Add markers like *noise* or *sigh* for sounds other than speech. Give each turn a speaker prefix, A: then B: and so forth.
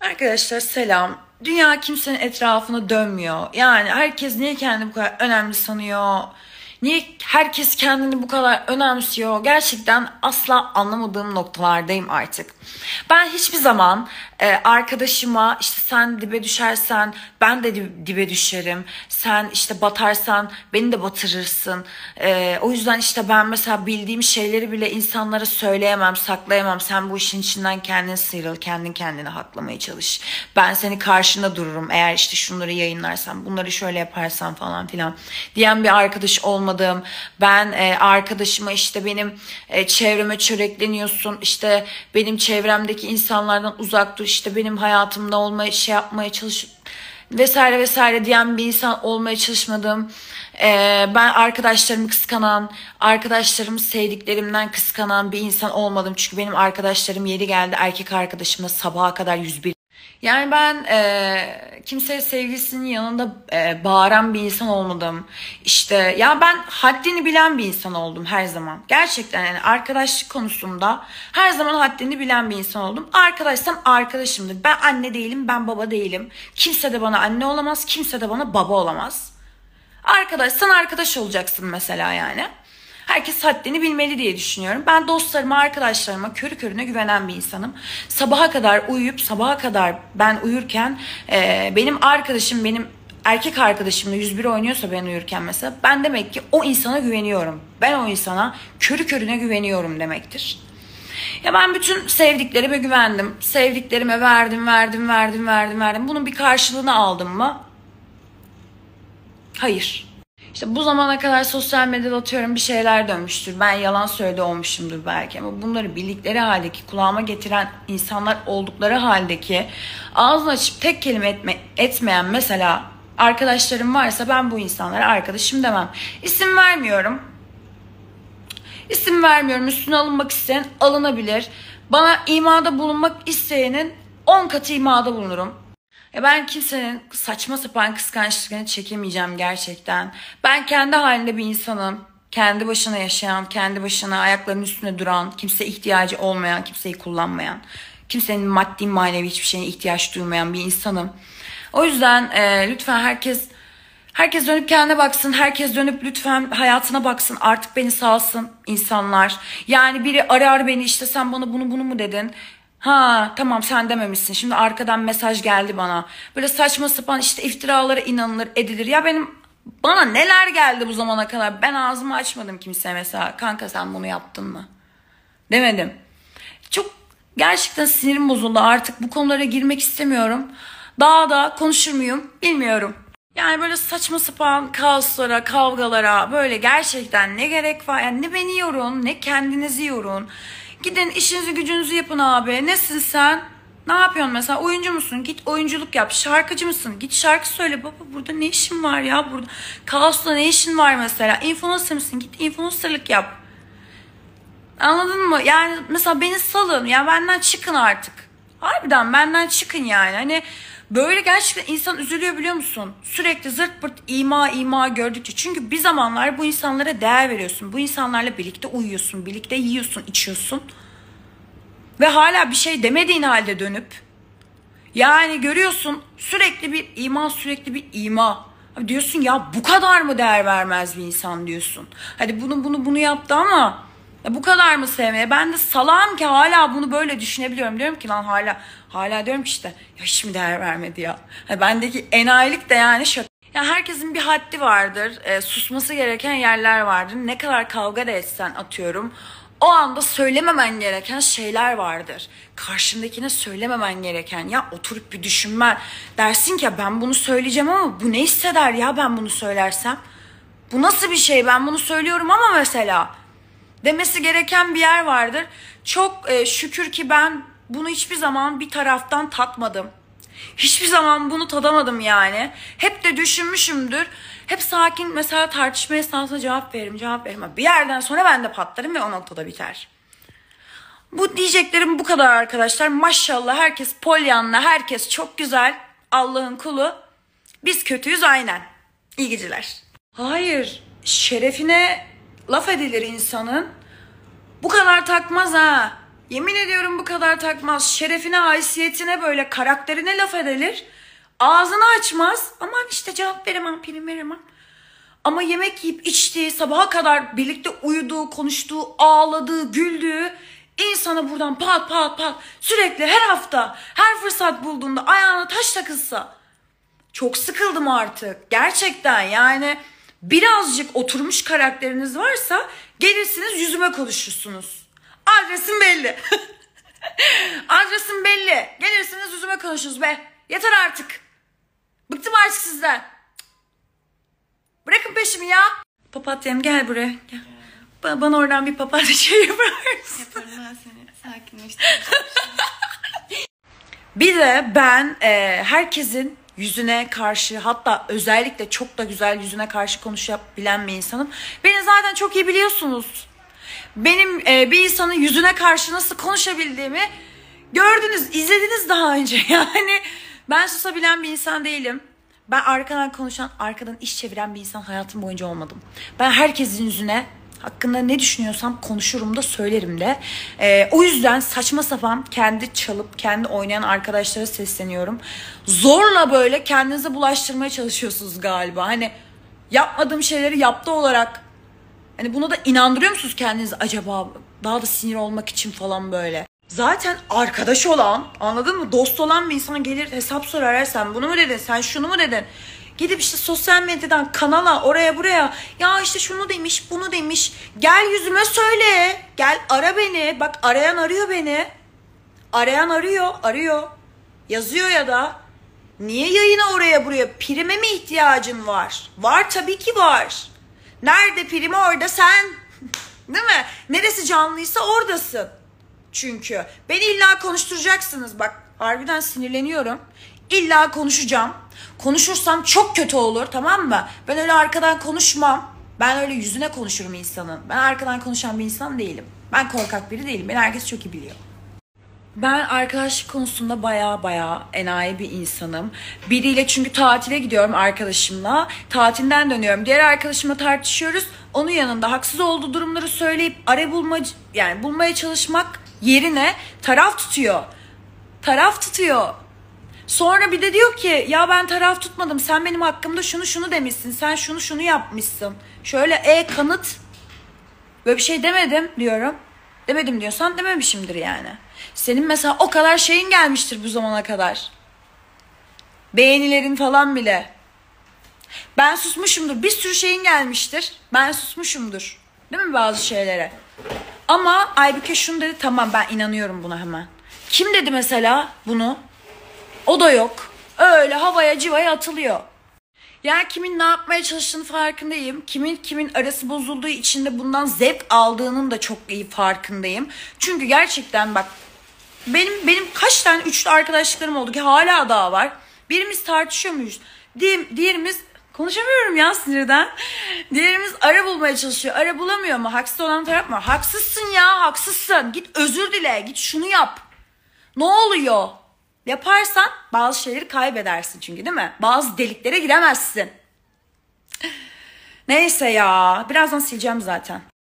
A: Arkadaşlar selam. Dünya kimsenin etrafına dönmüyor. Yani herkes niye kendini bu kadar önemli sanıyor? Niye herkes kendini bu kadar önemsiyor? Gerçekten asla anlamadığım noktalardayım artık. Ben hiçbir zaman e, arkadaşıma işte sen dibe düşersen ben de dibe düşerim. Sen işte batarsan beni de batırırsın. E, o yüzden işte ben mesela bildiğim şeyleri bile insanlara söyleyemem, saklayamam. Sen bu işin içinden kendin sıyrıl, kendin kendine haklamaya çalış. Ben seni karşında dururum. Eğer işte şunları yayınlarsan, bunları şöyle yaparsan falan filan diyen bir arkadaş olmadım. Ben e, arkadaşıma işte benim e, çevreme çörekleniyorsun. İşte benim çevremdeki insanlardan uzak dur işte benim hayatımda olmaya şey yapmaya çalış vesaire vesaire diyen bir insan olmaya çalışmadım. Ee, ben arkadaşlarımı kıskanan, arkadaşlarımı sevdiklerimden kıskanan bir insan olmadım. Çünkü benim arkadaşlarım yeri geldi erkek arkadaşımla sabaha kadar 101 yani ben e, kimseye sevgilisinin yanında e, bağıran bir insan olmadım. İşte ya ben haddini bilen bir insan oldum her zaman. Gerçekten yani arkadaşlık konusunda her zaman haddini bilen bir insan oldum. Arkadaşsam arkadaşımdır. Ben anne değilim, ben baba değilim. Kimse de bana anne olamaz, kimse de bana baba olamaz. Arkadaşsan arkadaş olacaksın mesela yani herkes haddini bilmeli diye düşünüyorum. Ben dostlarıma, arkadaşlarıma körü körüne güvenen bir insanım. Sabaha kadar uyuyup sabaha kadar ben uyurken e, benim arkadaşım benim erkek arkadaşımla 101 oynuyorsa ben uyurken mesela ben demek ki o insana güveniyorum. Ben o insana körü körüne güveniyorum demektir. Ya ben bütün sevdiklerime güvendim. Sevdiklerime verdim, verdim, verdim, verdim, verdim. Bunun bir karşılığını aldım mı? Hayır. İşte bu zamana kadar sosyal medyada atıyorum bir şeyler dönmüştür. Ben yalan söyledi olmuşumdur belki ama bunları bildikleri haldeki kulağıma getiren insanlar oldukları haldeki ağzını açıp tek kelime etme, etmeyen mesela arkadaşlarım varsa ben bu insanlara arkadaşım demem. İsim vermiyorum. İsim vermiyorum. Üstüne alınmak isteyen alınabilir. Bana imada bulunmak isteyenin 10 katı imada bulunurum. Ya ben kimsenin saçma sapan kıskançlığını çekemeyeceğim gerçekten. Ben kendi halinde bir insanım. Kendi başına yaşayan, kendi başına ayaklarının üstünde duran, kimse ihtiyacı olmayan, kimseyi kullanmayan, kimsenin maddi manevi hiçbir şeye ihtiyaç duymayan bir insanım. O yüzden e, lütfen herkes herkes dönüp kendine baksın. Herkes dönüp lütfen hayatına baksın. Artık beni salsın insanlar. Yani biri arar beni işte sen bana bunu bunu mu dedin? Ha tamam sen dememişsin. Şimdi arkadan mesaj geldi bana. Böyle saçma sapan işte iftiralara inanılır edilir. Ya benim bana neler geldi bu zamana kadar. Ben ağzımı açmadım kimseye mesela. Kanka sen bunu yaptın mı? Demedim. Çok gerçekten sinirim bozuldu artık. Bu konulara girmek istemiyorum. Daha da konuşur muyum bilmiyorum. Yani böyle saçma sapan kaoslara, kavgalara böyle gerçekten ne gerek var? Yani ne beni yorun, ne kendinizi yorun. Gidin işinizi gücünüzü yapın abi. Nesin sen? Ne yapıyorsun mesela? Oyuncu musun? Git oyunculuk yap. Şarkıcı mısın? Git şarkı söyle. Baba burada ne işin var ya? Burada kaosta ne işin var mesela? Influencer mısın? Git influencerlık yap. Anladın mı? Yani mesela beni salın. Ya benden çıkın artık. Harbiden benden çıkın yani. Hani Böyle gerçekten insan üzülüyor biliyor musun? Sürekli zırt pırt ima ima gördükçe. Çünkü bir zamanlar bu insanlara değer veriyorsun. Bu insanlarla birlikte uyuyorsun, birlikte yiyorsun, içiyorsun. Ve hala bir şey demediğin halde dönüp yani görüyorsun sürekli bir ima, sürekli bir ima. Diyorsun ya bu kadar mı değer vermez bir insan diyorsun. Hadi bunu bunu bunu yaptı ama ya bu kadar mı sevmeye? Ben de salam ki hala bunu böyle düşünebiliyorum. Diyorum ki lan hala hala diyorum ki işte ya mi değer vermedi ya? Yani bendeki enayilik de yani şaka. Ya herkesin bir haddi vardır. E, susması gereken yerler vardır. Ne kadar kavga da etsen atıyorum. O anda söylememen gereken şeyler vardır. Karşındakine söylememen gereken ya oturup bir düşünmen. Dersin ki ya ben bunu söyleyeceğim ama bu ne hisseder ya ben bunu söylersem? Bu nasıl bir şey ben bunu söylüyorum ama mesela demesi gereken bir yer vardır. Çok e, şükür ki ben bunu hiçbir zaman bir taraftan tatmadım. Hiçbir zaman bunu tadamadım yani. Hep de düşünmüşümdür. Hep sakin mesela tartışma esnasında cevap veririm, cevap veririm. Bir yerden sonra ben de patlarım ve o noktada biter. Bu diyeceklerim bu kadar arkadaşlar. Maşallah herkes polyanla, herkes çok güzel. Allah'ın kulu. Biz kötüyüz aynen. İyi geceler. Hayır, şerefine laf edilir insanın. Bu kadar takmaz ha. Yemin ediyorum bu kadar takmaz. Şerefine, haysiyetine böyle karakterine laf edilir. Ağzını açmaz. Aman işte cevap veremem, prim veremem. Ama yemek yiyip içtiği, sabaha kadar birlikte uyuduğu, konuştuğu, ağladığı, güldüğü insana buradan pat pat pat sürekli her hafta, her fırsat bulduğunda ayağına taş takılsa. Çok sıkıldım artık. Gerçekten yani birazcık oturmuş karakteriniz varsa gelirsiniz yüzüme konuşursunuz. Adresim belli. *laughs* Adresim belli. Gelirsiniz yüzüme konuşuruz be. Yeter artık. Bıktım artık sizden. Bırakın peşimi ya. Papatyam gel buraya. Gel. Ba- Bana oradan bir papatya çayı yapar mısın?
B: Yaparım ben seni sakinleştireceğim. *laughs*
A: Bir de ben e, herkesin yüzüne karşı hatta özellikle çok da güzel yüzüne karşı konuşabilen bir insanım. Beni zaten çok iyi biliyorsunuz. Benim e, bir insanın yüzüne karşı nasıl konuşabildiğimi gördünüz, izlediniz daha önce. *laughs* Yani ben susabilen bir insan değilim. Ben arkadan konuşan, arkadan iş çeviren bir insan hayatım boyunca olmadım. Ben herkesin yüzüne hakkında ne düşünüyorsam konuşurum da söylerim de. Ee, o yüzden saçma sapan kendi çalıp kendi oynayan arkadaşlara sesleniyorum. Zorla böyle kendinize bulaştırmaya çalışıyorsunuz galiba. Hani yapmadığım şeyleri yaptı olarak Hani buna da inandırıyor musunuz kendinizi acaba daha da sinir olmak için falan böyle? Zaten arkadaş olan, anladın mı? Dost olan bir insan gelir hesap sorar. "Ha, Sen bunu mu dedin? Sen şunu mu dedin? Gidip işte sosyal medyadan kanala oraya buraya ya işte şunu demiş bunu demiş gel yüzüme söyle gel ara beni. Bak arayan arıyor beni. Arayan arıyor arıyor. Yazıyor ya da niye yayına oraya buraya? Prime mi ihtiyacın var? Var tabii ki var. Nerede primi? Orada sen. *laughs* Değil mi? Neresi canlıysa oradasın. Çünkü beni illa konuşturacaksınız. Bak harbiden sinirleniyorum illa konuşacağım konuşursam çok kötü olur tamam mı ben öyle arkadan konuşmam ben öyle yüzüne konuşurum insanın ben arkadan konuşan bir insan değilim ben korkak biri değilim beni herkes çok iyi biliyor ben arkadaşlık konusunda baya baya enayi bir insanım. Biriyle çünkü tatile gidiyorum arkadaşımla. Tatilden dönüyorum. Diğer arkadaşımla tartışıyoruz. Onun yanında haksız olduğu durumları söyleyip ara bulma yani bulmaya çalışmak yerine taraf tutuyor. Taraf tutuyor. Sonra bir de diyor ki ya ben taraf tutmadım. Sen benim hakkımda şunu şunu demişsin. Sen şunu şunu yapmışsın. Şöyle e kanıt. Böyle bir şey demedim diyorum. Demedim diyorsan dememişimdir yani. Senin mesela o kadar şeyin gelmiştir bu zamana kadar. Beğenilerin falan bile. Ben susmuşumdur. Bir sürü şeyin gelmiştir. Ben susmuşumdur. Değil mi bazı şeylere? Ama Aybüke şunu dedi tamam ben inanıyorum buna hemen. Kim dedi mesela bunu? O da yok. Öyle havaya civaya atılıyor. Yani kimin ne yapmaya çalıştığını farkındayım. Kimin kimin arası bozulduğu için de bundan zevk aldığının da çok iyi farkındayım. Çünkü gerçekten bak benim benim kaç tane üçlü arkadaşlıklarım oldu ki hala daha var. Birimiz tartışıyor muyuz? Diğer, diğerimiz konuşamıyorum ya sinirden. Diğerimiz ara bulmaya çalışıyor. Ara bulamıyor mu? Haksız olan taraf mı? Haksızsın ya haksızsın. Git özür dile. Git şunu yap. Ne oluyor? Yaparsan bazı şeyleri kaybedersin çünkü değil mi? Bazı deliklere giremezsin. Neyse ya. Birazdan sileceğim zaten.